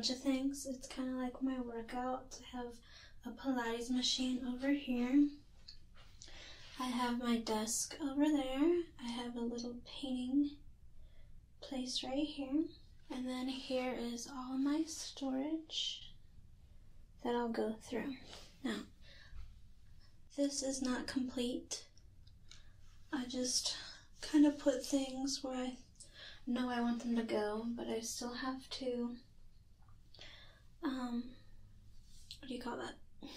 bunch of things. It's kind of like my workout. I have a Pilates machine over here. I have my desk over there. I have a little painting place right here. And then here is all my storage that I'll go through. Now, this is not complete. I just kind of put things where I know I want them to go, but I still have to, um, what do you call that?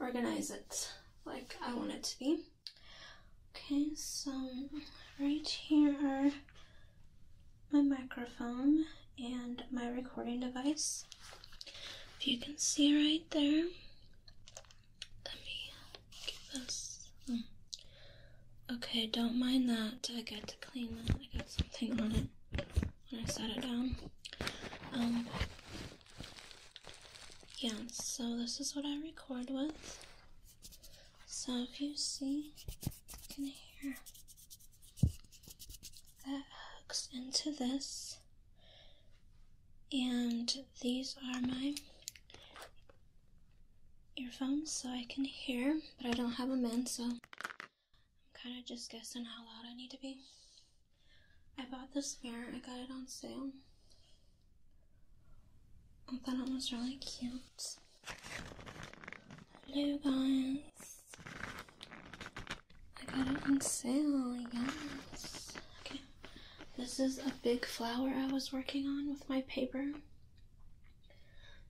Organize it like I want it to be. Okay, so right here are my microphone and my recording device. If you can see right there, let me get this. Okay, don't mind that. I got to clean that. I got something on it when I set it down. Um, yeah, so this is what I record with. So if you see, you can hear that hooks into this. And these are my earphones so I can hear, but I don't have them in, so I'm kind of just guessing how loud I need to be. I bought this mirror, I got it on sale. I thought it was really cute. Hello guys. I got it on sale, yes. Okay. This is a big flower I was working on with my paper.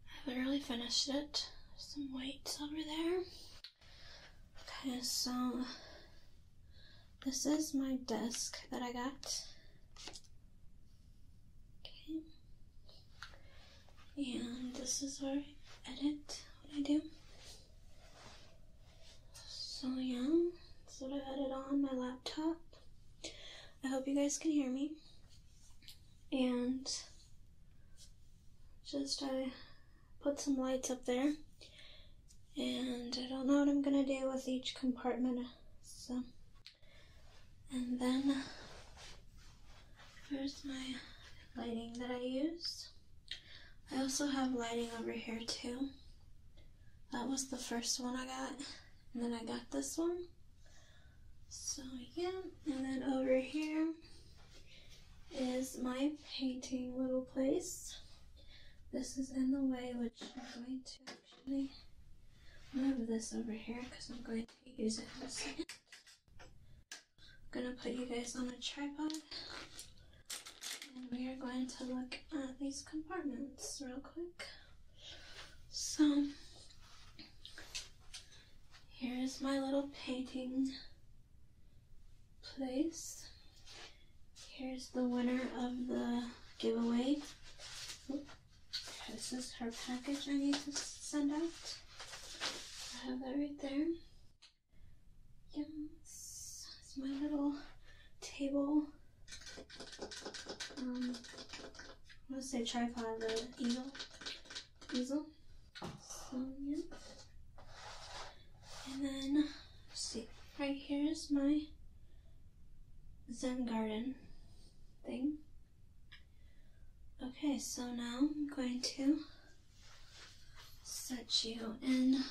I haven't really finished it. Some weights over there. Okay, so this is my desk that I got. Okay. And this is where I edit what I do. So yeah, that's what I edit on my laptop. I hope you guys can hear me. And just I put some lights up there. And I don't know what I'm gonna do with each compartment. So and then here's my lighting that I use. I also have lighting over here too. That was the first one I got. And then I got this one. So yeah, and then over here is my painting little place. This is in the way, which I'm going to actually move this over here because I'm going to use it in a second. I'm gonna put you guys on a tripod and we are going to look at these compartments real quick. So here's my little painting place. Here's the winner of the giveaway. This is her package I need to send out. I have that right there. Yes, it's my little table. Um, to say tripod, the easel. Easel. So yeah. And then, let's see, right here is my Zen garden thing. Okay, so now I'm going to set you in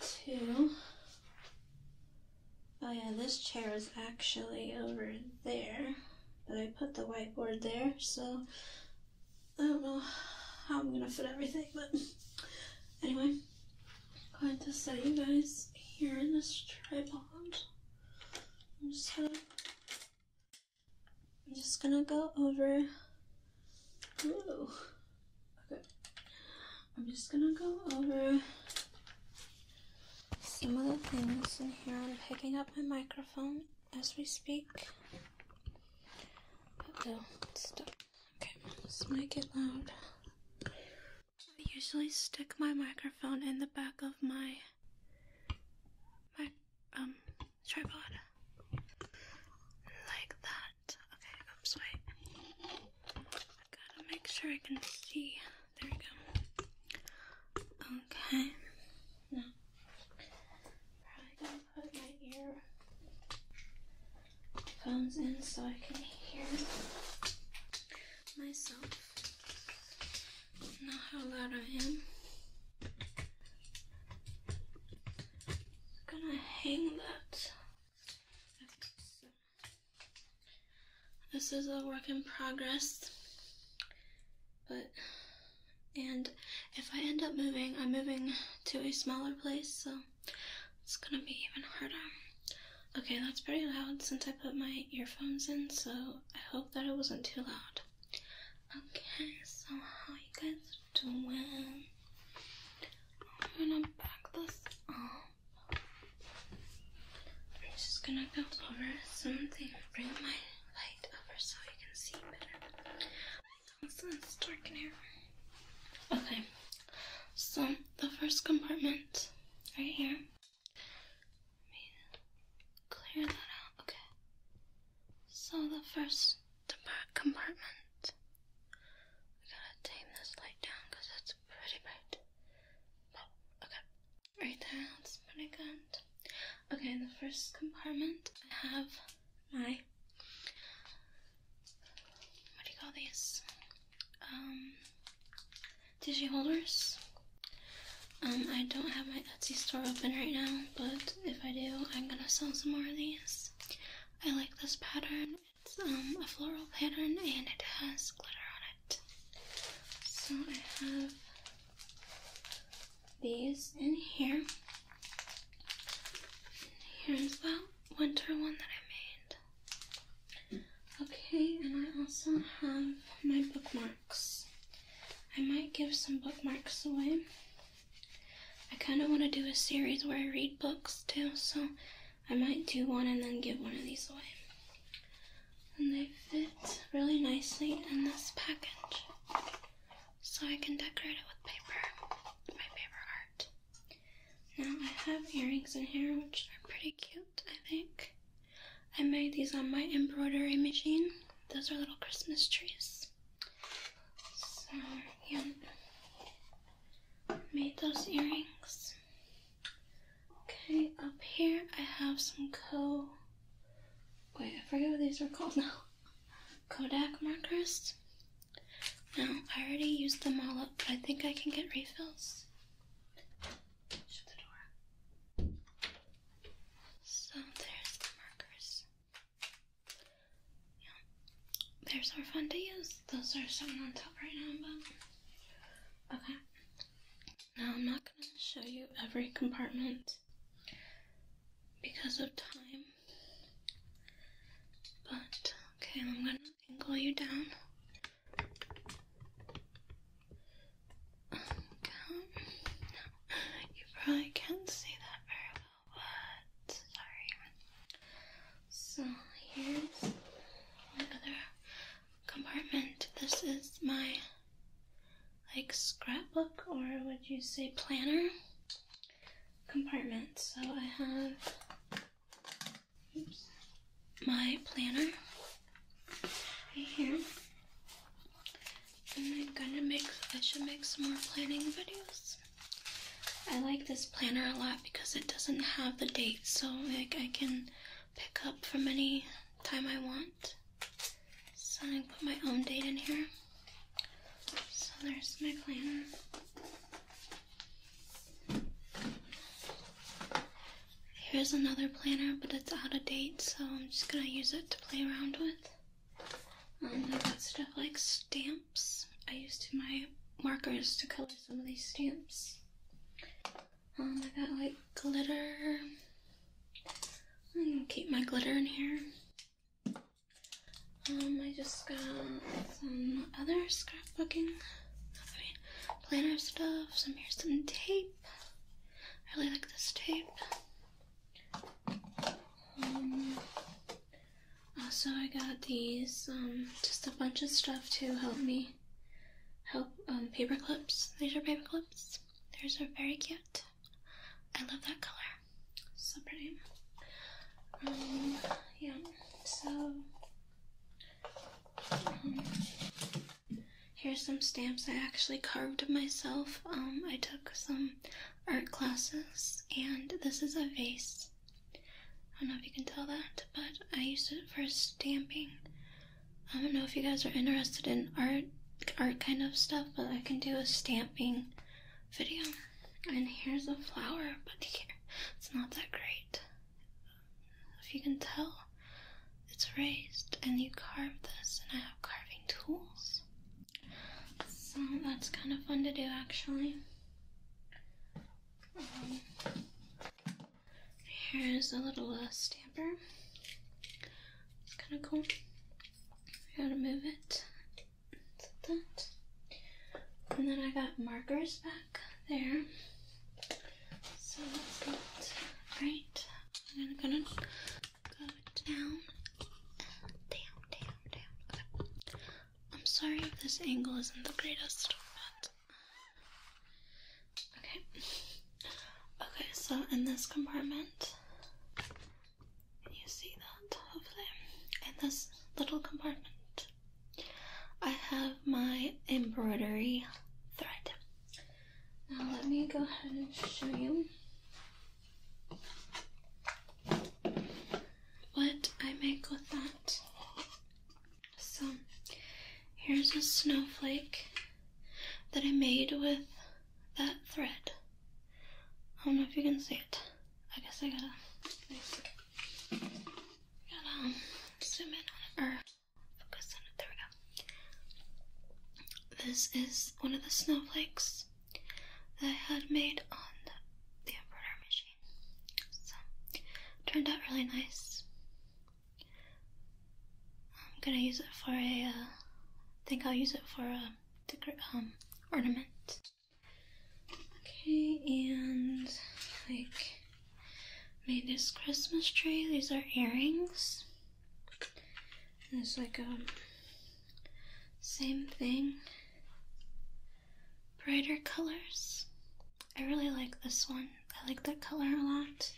to. Oh, yeah, this chair is actually over there, but I put the whiteboard there, so I don't know how I'm gonna fit everything, but anyway, I'm going to set you guys here in this tripod. I'm just gonna I'm just gonna go over Ooh. Okay. I'm just gonna go over some other things in here. I'm picking up my microphone as we speak. Uh-oh, stop. Okay, this might get loud. I usually stick my microphone in the back of my my um tripod. Like that. Okay, oops, wait. I gotta make sure I can see. There we go. Okay. Now, probably gonna put my ear earphones in so I can hear myself. Know how loud I am. I'm gonna hang that. This is a work in progress, but and if I end up moving, I'm moving to a smaller place, so it's gonna be even harder. Okay, that's pretty loud since I put my earphones in, so I hope that it wasn't too loud. Okay, so how you guys doing? I'm gonna back this up. I'm just gonna go over something, bring my light over so you can see better. It's dark in here. Okay, so the first compartment right here. Okay. So the first compartment. We gotta tame this light down because it's pretty bright. Oh, okay. Right there, that's pretty good. Okay, in the first compartment, I have my. What do you call these? Um tissue holders. Um, I don't have my Etsy store open right now, but if I do, I'm gonna sell some more of these. I like this pattern. It's um, a floral pattern and it has glitter on it. So I have these in here. Here's the winter one that I made. Okay, and I also have my bookmarks. I might give some bookmarks away. I kind of want to do a series where I read books too, so I might do one and then give one of these away. And they fit really nicely in this package, so I can decorate it with paper, my paper art. Now I have earrings in here, which are pretty cute, I think. I made these on my embroidery machine. Those are little Christmas trees. So yeah, made those earrings. Okay, up here I have some Co. Wait, I forget what these are called now. Copic markers. Now, I already used them all up, but I think I can get refills. Shut the door. So there's the markers. Yeah. Are fun to use. Those are sitting on top right now, but okay. Now I'm not gonna show you every compartment because of time. But okay, I'm gonna angle you down. Um, okay. You probably can't see that very well, sorry. So here's compartment. This is my like scrapbook or would you say planner compartment. So I have oops, my planner right here. And I'm gonna make I should make some more planning videos. I like this planner a lot because it doesn't have the date, so like I can pick up from any time I want. So I put my own date in here. There's my planner. Here's another planner, but it's out of date, so I'm just gonna use it to play around with. Um, I got stuff like stamps. I used my markers to color some of these stamps. Um, I got like glitter. I'm gonna keep my glitter in here. Um, I just got some other scrapbooking, planner stuff. Some here's some tape. I really like this tape. Um, also, I got these, um, just a bunch of stuff to help me help um, paper clips. These are paper clips. These are very cute. I love that color. So pretty. Um, yeah. So um, here's some stamps I actually carved myself. Um, I took some art classes, and this is a vase. I don't know if you can tell that, but I used it for stamping. I don't know if you guys are interested in art, art kind of stuff, but I can do a stamping video. And here's a flower, but here it's not that great. If you can tell, it's raised, and you carve this, and I have carving tools. So that's kind of fun to do, actually. Um, here's a little uh, stamper. It's kind of cool. I gotta move it. that. And then I got markers back there. So that's not great. I'm gonna go down, down, down, down. I'm sorry if this angle isn't the greatest, but okay. Okay, so in this compartment, you see that hopefully, in this little compartment, I have my embroidery thread. Now let me go ahead and show you what I make with that. Here's a snowflake that I made with that thread. I don't know if you can see it. I guess I gotta, gotta um, zoom in on it or focus on it. There we go. This is one of the snowflakes that I had made on the embroidery machine. So, turned out really nice. I'm gonna use it for a, uh, I think I'll use it for a um, ornament. Okay, and like made this Christmas tree. These are earrings. And it's like a same thing. Brighter colors. I really like this one. I like that color a lot.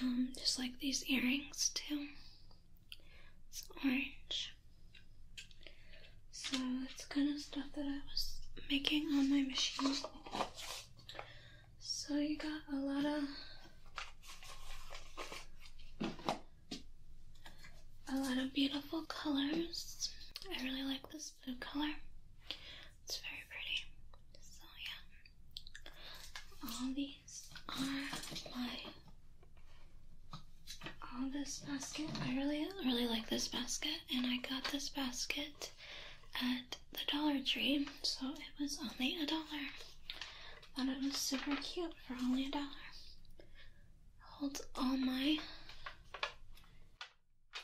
Um, just like these earrings too. It's orange. So it's kind of stuff that I was making on my machine. So you got a lot of a lot of beautiful colors. I really like this blue color. It's very pretty. So yeah. All these are my all this basket. I really really like this basket and I got this basket at the Dollar Tree, so it was only a dollar. Thought it was super cute for only a dollar. Holds all my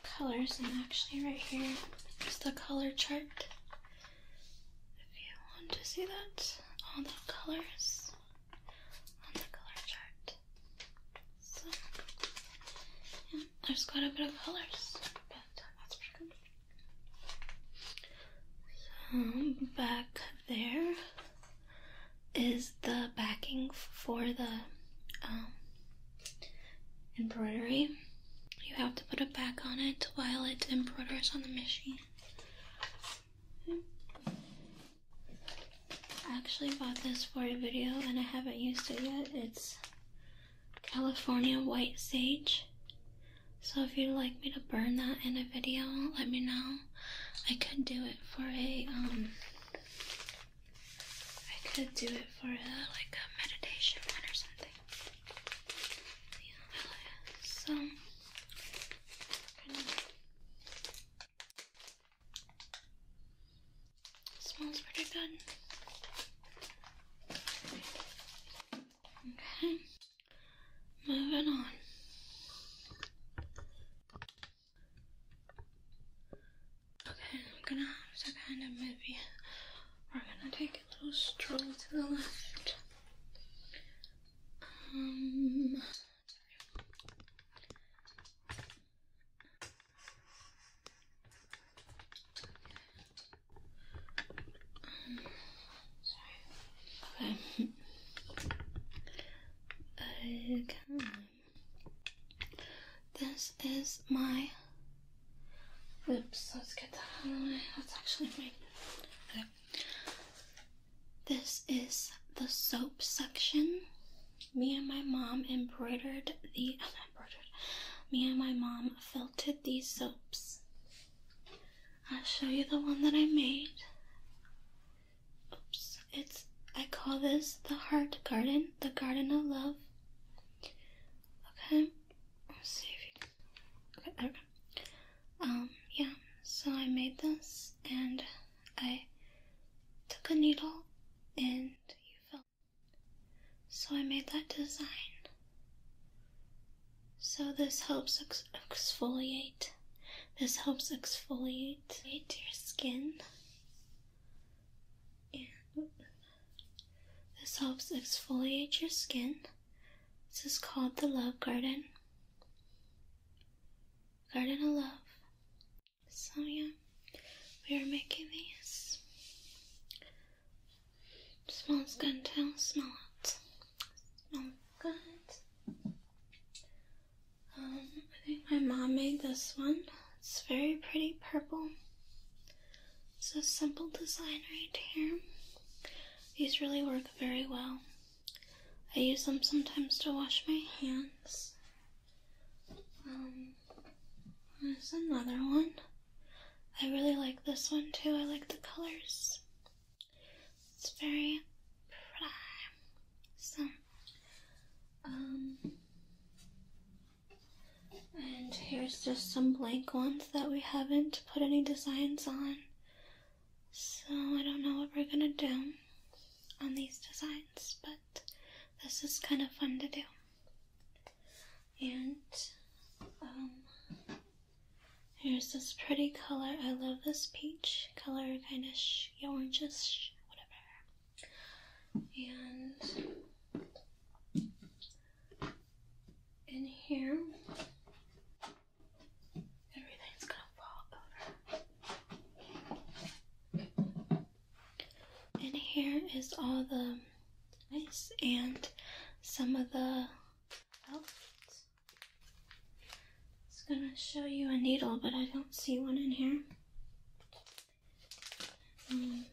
colors, and actually, right here is the color chart. If you want to see that, all the colors on the color chart. So, yeah, there's quite a bit of colors, but that's pretty good. Um, back there is the backing for the um, embroidery. You have to put a back on it while it embroiders on the machine. I actually bought this for a video and I haven't used it yet. It's California White Sage. So if you'd like me to burn that in a video, let me know. I could do it for a um I could do it for a like a meditation one or something. Yeah, so smells pretty good. Okay, moving on. Okay, I'm gonna have to kind of we're gonna take a little stroll to the left. Um sorry. Okay. Okay. This is my Oops, let's get that out of the way. That's actually me. Okay. This is the soap section. Me and my mom embroidered the embroidered me and my mom felted these soaps. I'll show you the one that I made. Oops, it's I call this the heart garden, the garden of love. Okay, let's see if you. Okay, there we go. Um, yeah. So I made this, and I took a needle, and you felt. So I made that design. So this helps ex exfoliate. This helps exfoliate your skin. And this helps exfoliate your skin. This is called the Love Garden. Garden of Love. So yeah, we are making these. Smells good too. Smell it. Smells good. Um, I think my mom made this one. It's very pretty purple. It's a simple design right here. These really work very well. I use them sometimes to wash my hands. Um, there's another one. I really like this one too. I like the colors. It's very pretty. So, um, and here's just some blank ones that we haven't put any designs on. So I don't know what we're gonna do on these designs, but this is kind of fun to do. And um, here's this pretty color. I love this peach color, kind of sh- orangish, whatever. And in here, everything's gonna fall over. In here is all the ice and some of the outfits. It's gonna show you a needle, but I don't see one in here. Um.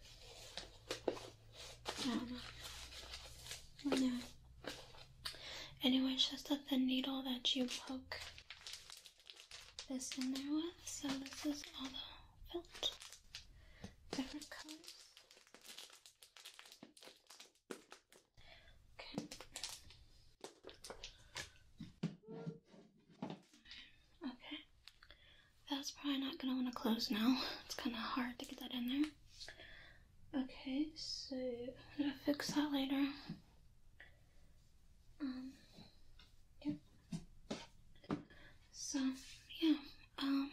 Anyway, it's just a thin needle that you poke this in there with. So this is all the felt. Different colors. Okay. Okay. That's probably not gonna want to close now. It's kind of hard to get that in there. Okay, so I'm gonna fix that later. Um, yeah. So yeah, um,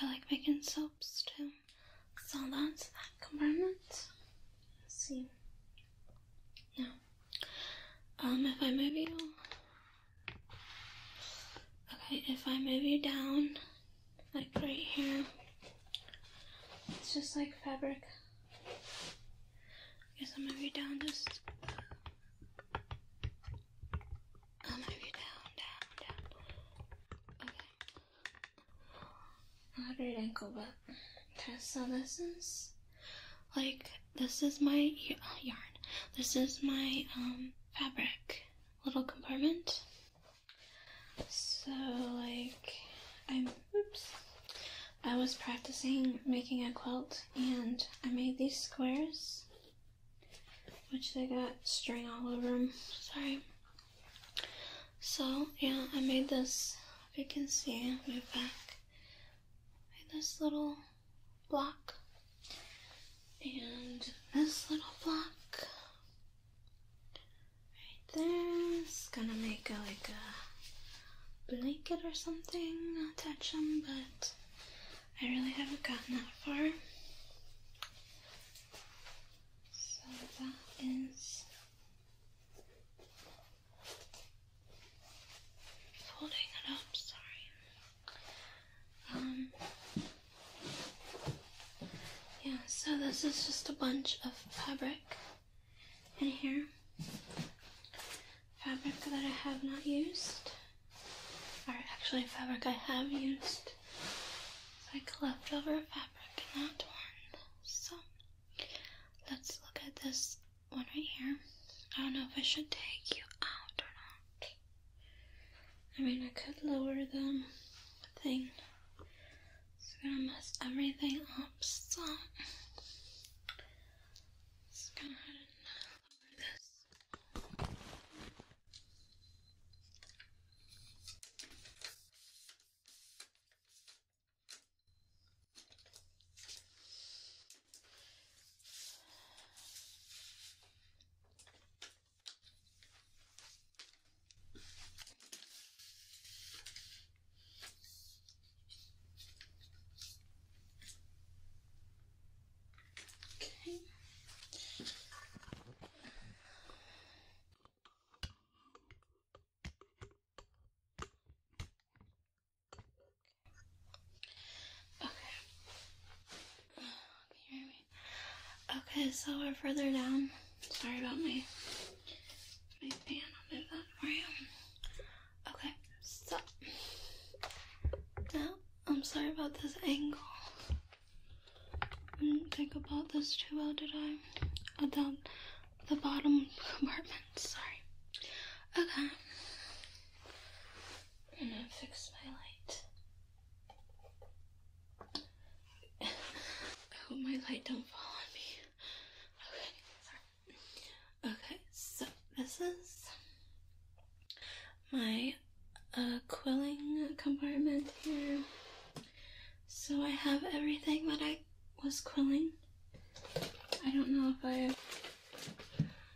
I like making soaps too. So that's that compartment. Let's see. Now, um, if I move you, okay, if I move you down, like right here, it's just like fabric. I guess I'll move you down just. I'll move you down, down, down. Okay. Not great ankle, but okay. So this is like this is my y- yarn. This is my um fabric little compartment. So like I'm oops. I was practicing making a quilt and I made these squares which they got string all over them. Sorry. So yeah, I made this. If you can see, move back. This little block and this little block right there is gonna make a like a blanket or something. Attach them, but I really haven't gotten that far. So that is folding it up, sorry. Um Yeah, so this is just a bunch of fabric in here. Fabric that I have not used. Or actually fabric I have used. It's like leftover fabric in that one. So let's look at this one right here. I don't know if I should take you out or not. I mean, I could lower the thing. It's gonna mess everything up, so. Okay, so we're further down. Sorry about my my fan. I'll move that for you. Okay, so now I'm sorry about this angle. Didn't think about this too well, did I? About the bottom compartment. Sorry. Okay. I'm gonna fix my light. I hope my light don't fall on me. Okay, sorry. Okay, so this is my uh, quilling compartment here. So I have everything that I was quilling. I don't know if I've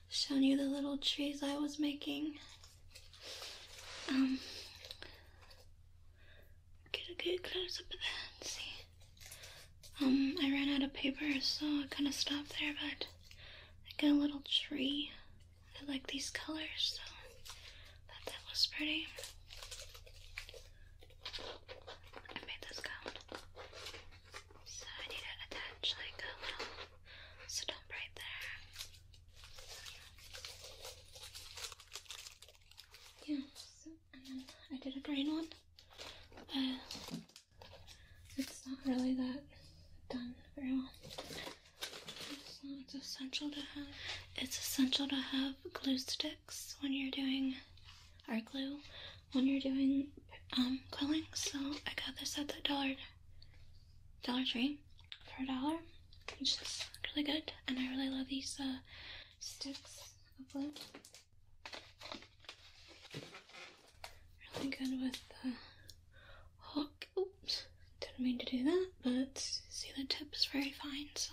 shown you the little trees I was making. Um, get a good close up of that. See. Um, Paper, so I kind of stopped there, but I got a little tree. I like these colors, so thought that was pretty. I made this count. So I need to attach like a little stump right there. Yeah, so, and then I did a green one. Uh, it's not really that So it's essential to have. It's essential to have glue sticks when you're doing art glue when you're doing um quilling. So I got this at the dollar Dollar Tree for a dollar, which is really good. And I really love these uh, sticks of glue. Really good with the hook. Oops, didn't mean to do that, but see the tip is very fine, so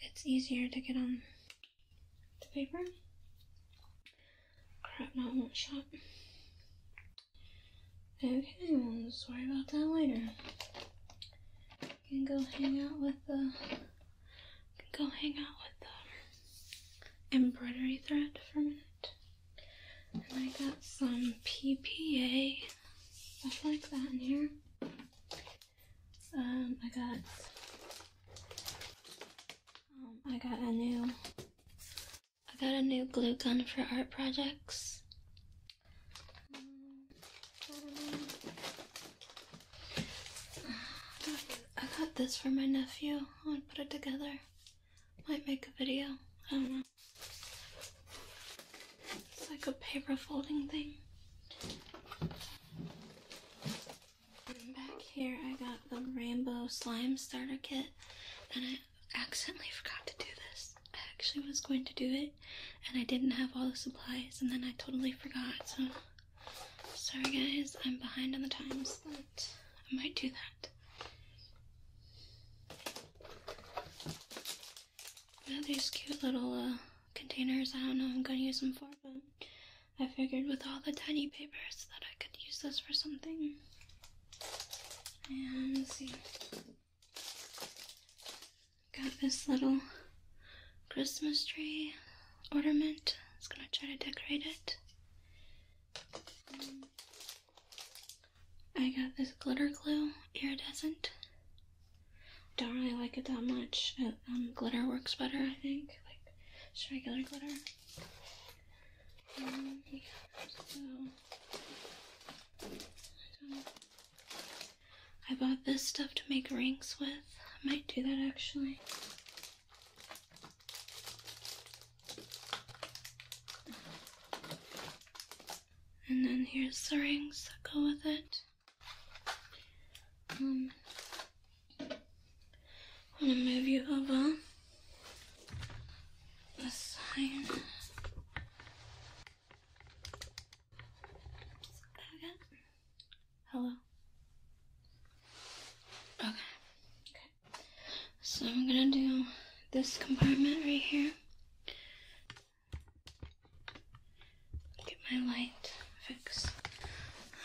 it's easier to get on the paper. Crap, not one shot. Okay, we'll sorry about that later. You can go hang out with the. Can go hang out with the embroidery thread for a minute. And I got some PPA stuff like that in here. Um, I got. Um, I got a new. I got a new glue gun for art projects. I. I got this for my nephew. I want to put it together. Might make a video. I don't know. It's like a paper folding thing. And back here, I got the rainbow slime starter kit, and I accidentally forgot to do this. I actually was going to do it, and I didn't have all the supplies, and then I totally forgot. So, sorry guys, I'm behind on the times, but I might do that. These cute little uh, containers. I don't know I'm gonna use them for, but I figured with all the tiny papers that I could use this for something. And let's see. Got this little Christmas tree ornament. I was gonna try to decorate it. I got this glitter glue, iridescent. Don't really like it that much. Uh, um, glitter works better, I think. Like just regular glitter. Um, so I, don't- I bought this stuff to make rings with. I might do that actually. And then here's the rings that go with it. Um, I'm gonna move you over the sign. Hello. Okay. Okay. So I'm gonna do this compartment right here. Get my light fixed.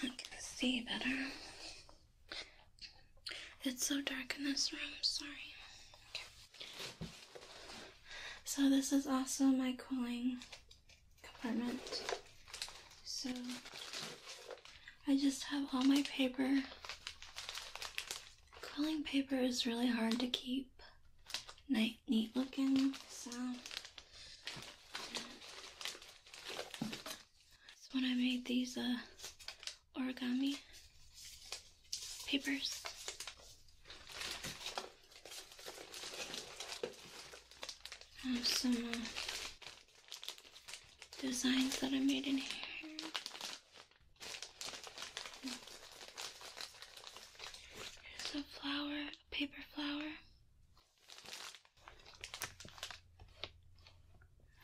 I can see better. It's so dark in this room, sorry. So this is also my quilling compartment. So I just have all my paper. Quilling paper is really hard to keep nice, neat looking, so that's when I made these uh, origami papers. I have some uh, designs that I made in here. Here's a flower, a paper flower.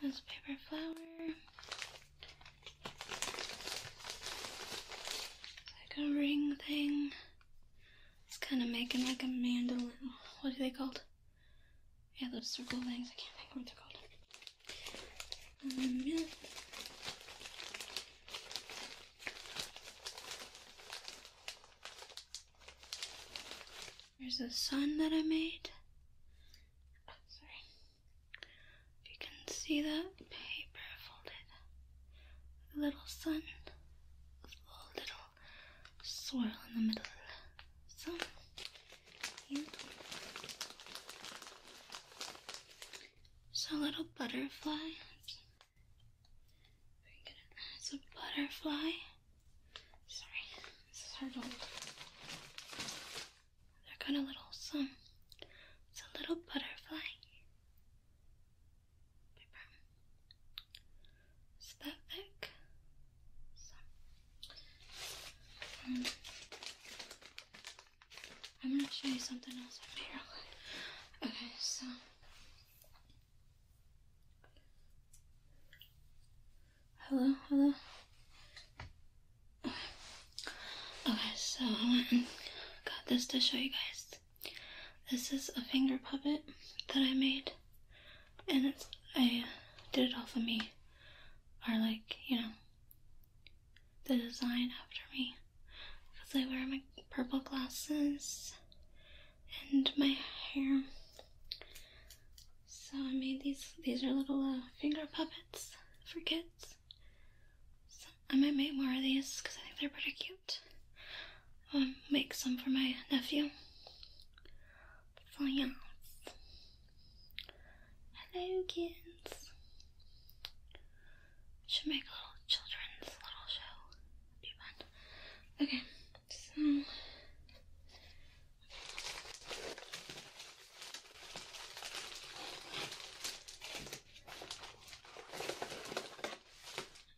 There's a paper flower. It's like a ring thing. It's kind of making like a mandala. What are they called? Yeah, those circle things. I can't think of what they're called. Um, yeah. There's a sun that I made. Oh, sorry. If you can see that paper folded, a little sun, a little swirl in the middle. So. It's a little butterfly. It's a butterfly. Sorry, this is hard to hold. They're kind of little, so it's a little butterfly. Paper. It's that thick. So, um, I'm gonna show you something else I made real quick. Okay, so. Hello, hello. Okay, so I went and got this to show you guys. This is a finger puppet that I made, and it's I did it off of me, or like you know, the design after me, because I wear my purple glasses and my hair. So I made these. These are little uh, finger puppets for kids. So I might make more of these because I think they're pretty cute. Um, make some for my nephew. So yeah. Hello, kids. Should make a little children's little show. Be fun. Okay, so.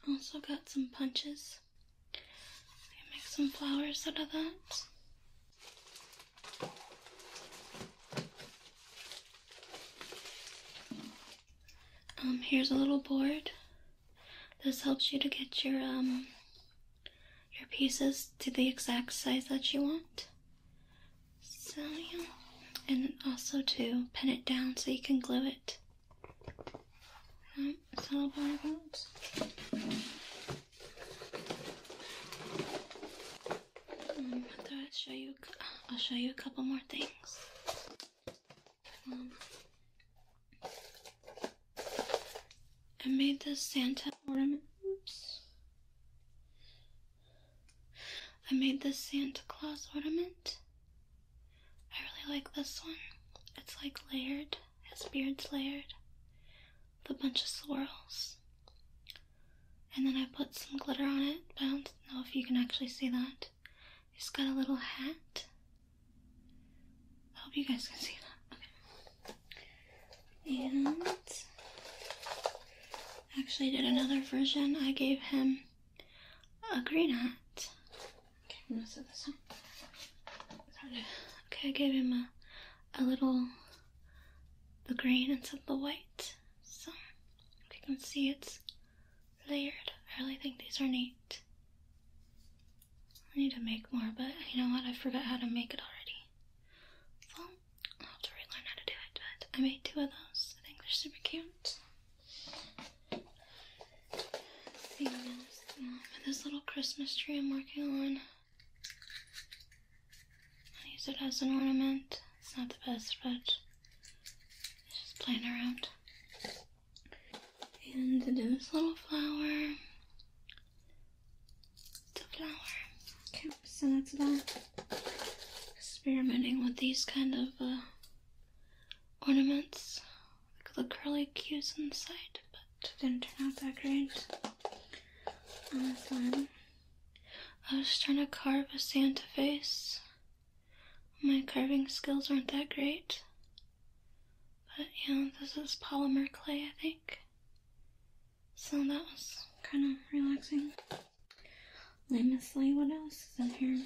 Also got some punches. Some flowers out of that. Um, here's a little board. This helps you to get your um your pieces to the exact size that you want. So yeah, and also to pin it down so you can glue it. Um, it's all about it. Um, I thought I'd show you. I'll show you a couple more things. Um, I made this Santa ornament. I made this Santa Claus ornament. I really like this one. It's like layered. His beard's layered with a bunch of swirls. And then I put some glitter on it, but I don't know if you can actually see that. He's got a little hat. I hope you guys can see that. Okay. And actually did another version. I gave him a green hat. Okay, I'm gonna set this up. Okay, I gave him a, a little the green instead of the white. So you can see it's layered. I really think these are neat. I need to make more, but you know what? I forgot how to make it already. So I'll have to relearn how to do it. But I made two of those. I think they're super cute. See um, this little Christmas tree I'm working on. I use it as an ornament. It's not the best, but it's just playing around. And this little flower. It's a flower. So that's about experimenting with these kind of uh, ornaments. Like the curly cues inside, but didn't turn out that great. Um, I was trying to carve a Santa face. My carving skills aren't that great. But yeah, this is polymer clay, I think. So that was kind of relaxing. See what else is in here.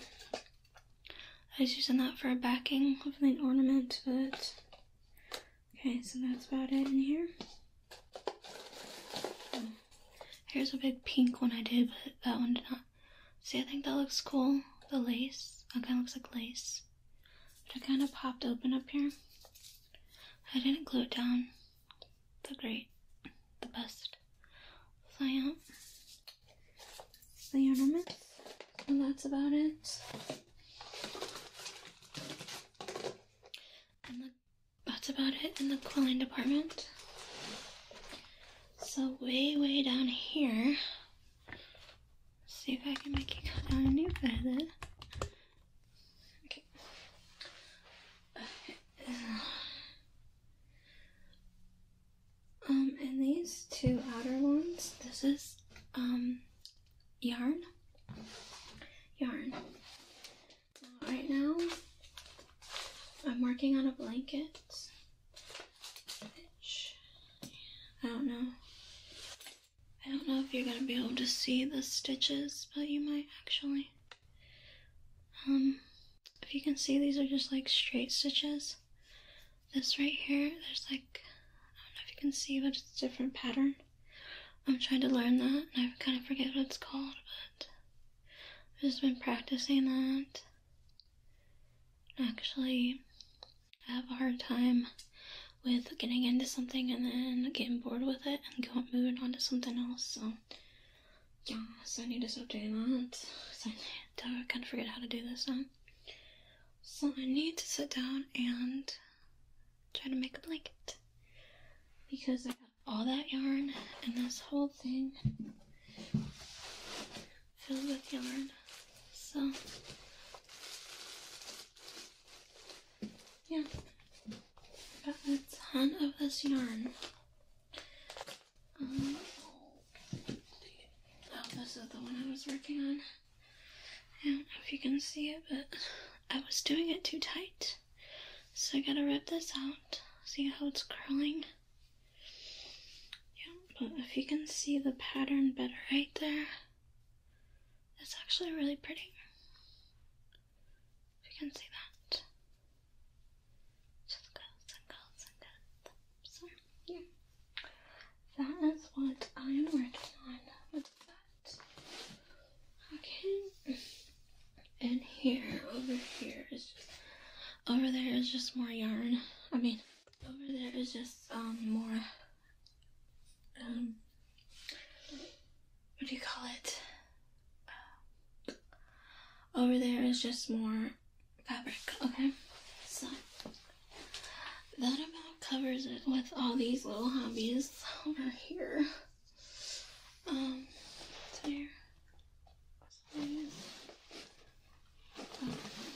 I was using that for a backing of an ornament, but okay, so that's about it in here. Here's a big pink one I did, but that one did not. See, I think that looks cool. The lace. That kind of looks like lace. But it kind of popped open up here. I didn't glue it down. The great. The best. So yeah. The ornaments. And that's about it. And the, that's about it in the quilling department. So way, way down here, see if I can make it go down any further. Okay. Um, and these two outer ones, this is um yarn. Yarn. Now, right now, I'm working on a blanket. Which I don't know. I don't know if you're gonna be able to see the stitches, but you might actually. Um, if you can see, these are just like straight stitches. This right here, there's like, I don't know if you can see, but it's a different pattern. I'm trying to learn that, and I kind of forget what it's called, but I've just been practicing that. Actually, I have a hard time with getting into something and then getting bored with it and going moving on to something else. So yeah, so I need to stop doing that. So I kind of forget how to do this now. So I need to sit down and try to make a blanket because I all that yarn and this whole thing filled with yarn. So yeah got a ton of this yarn. Um, oh, this is the one I was working on. I don't know if you can see it, but I was doing it too tight. So I gotta rip this out. See how it's curling? Yeah, but if you can see the pattern better right there, it's actually really pretty. If you can see that. that is what I'm working on with that. Okay. And here, over here is over there is just more yarn. I mean, over there is just um more um what do you call it? over there is just more fabric. Okay, so that about covers it with all these little hobbies over here. Um, there.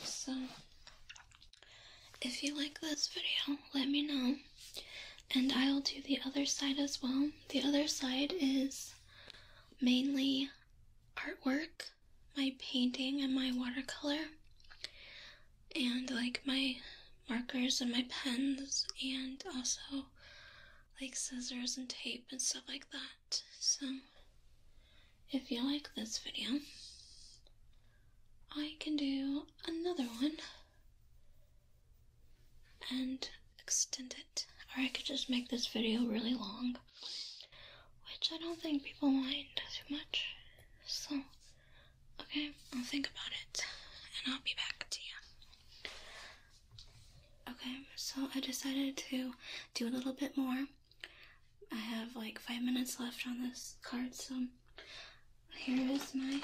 So, if you like this video, let me know, and I'll do the other side as well. The other side is mainly artwork, my painting, and my watercolor, and like my markers and my pens and also like scissors and tape and stuff like that. So if you like this video, I can do another one and extend it. Or I could just make this video really long, which I don't think people mind too much. So, okay, I'll think about it and I'll be back to you. Okay, so I decided to do a little bit more. I have like five minutes left on this card, so here is my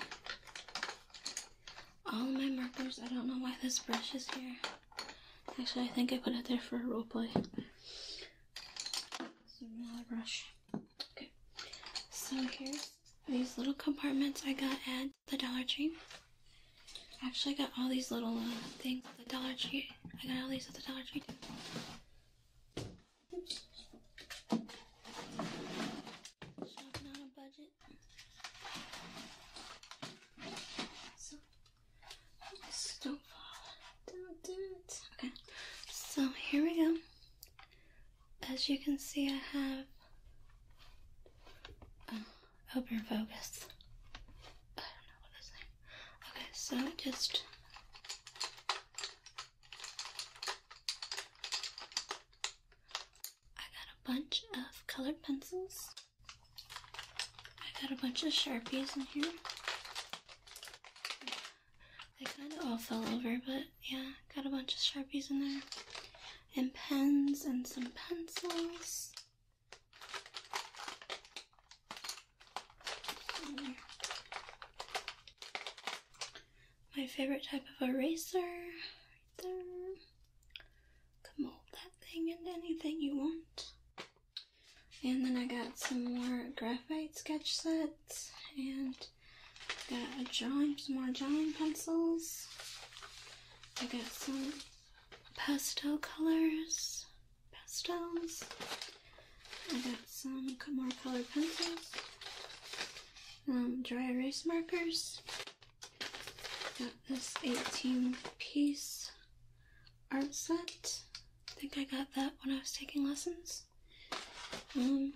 all my markers. I don't know why this brush is here. Actually, I think I put it there for a roleplay. Another brush. Okay. So here's these little compartments I got at the Dollar Tree. Actually, I got all these little uh, things at the Dollar Tree. I got all these at the Dollar Tree too. Shopping on a budget. So, don't fall. Don't do it. Okay. So here we go. As you can see, I have oh, open focus. I don't know what. Okay, so just I got a bunch of colored pencils. I got a bunch of sharpies in here. They kind of all fell over, but yeah, got a bunch of sharpies in there. And pens and some pencils. My favorite type of eraser, right there. Can mold that thing into anything you want. And then I got some more graphite sketch sets and got a drawing, some more drawing pencils. I got some pastel colors, pastels. I got some more colored pencils, um, dry erase markers. Got this 18 piece art set. I think I got that when I was taking lessons. Um,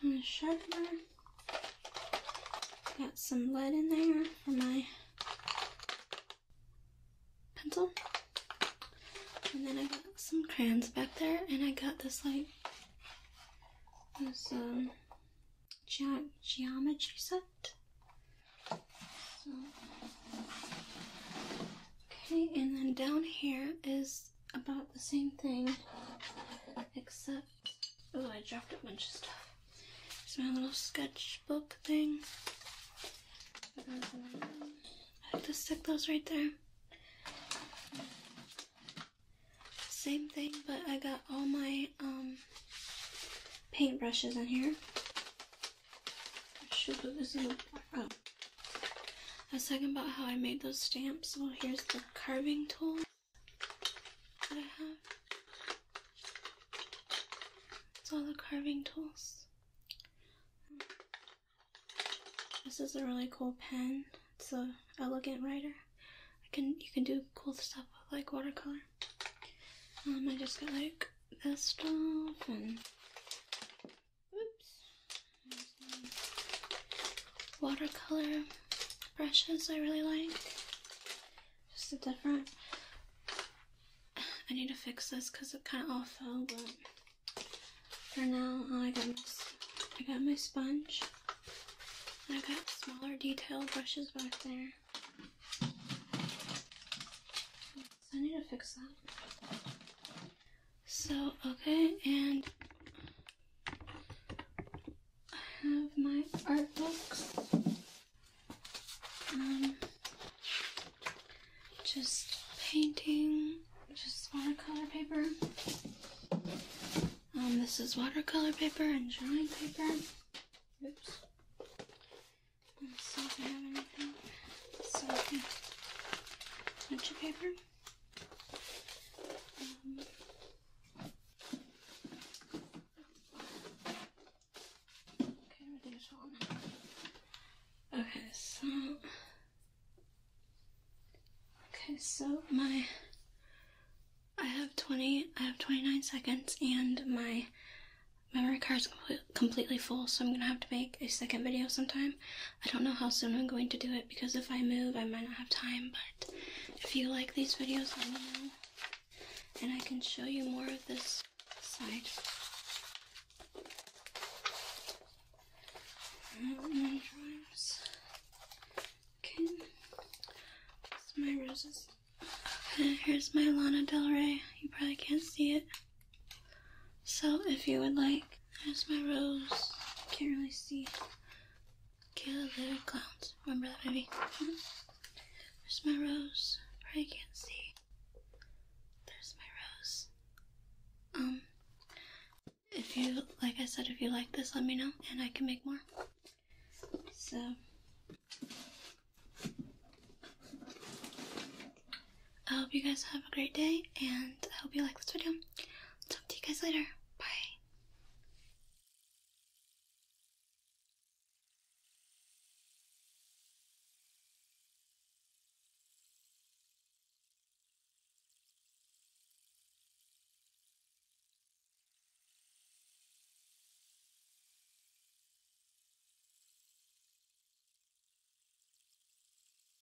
and a sharpener. Got some lead in there for my pencil. And then I got some crayons back there, and I got this like this um ge- geometry set. So, okay, and then down here is about the same thing, except oh, I dropped a bunch of stuff. It's my little sketchbook thing. I have to stick those right there. Same thing, but I got all my um paint brushes in here. I should put this in the oh. I was talking about how I made those stamps. Well, here's the carving tool that I have. It's all the carving tools. This is a really cool pen. It's a elegant writer. I can you can do cool stuff with like watercolor. Um, I just got like this stuff and oops, watercolor brushes I really like. Just a different. I need to fix this because it kind of all fell, but for now, I got I got my sponge. I got smaller detail brushes back there. So I need to fix that. So, okay, and I have my art books. Um, just painting, just watercolor paper. Um, this is watercolor paper and drawing paper. Oops. Let's see if I have anything. So, yeah. bunch of paper. Um, okay, there's one. Okay, so. Okay, so my. I have 20, I have 29 seconds, and my memory card's completely full, so I'm gonna have to make a second video sometime. I don't know how soon I'm going to do it because if I move, I might not have time. But if you like these videos, let me know, and I can show you more of this side. Mm, okay, that's my roses. Okay, here's my Lana Del Rey. You probably can't see it. So if you would like, there's my rose. Can't really see. Kayla Little Clowns. Remember that movie? There's my rose. Probably can't see. There's my rose. Um, if you, like I said, if you like this, let me know and I can make more. So, I hope you guys have a great day and I hope you like this video. Talk to you guys later.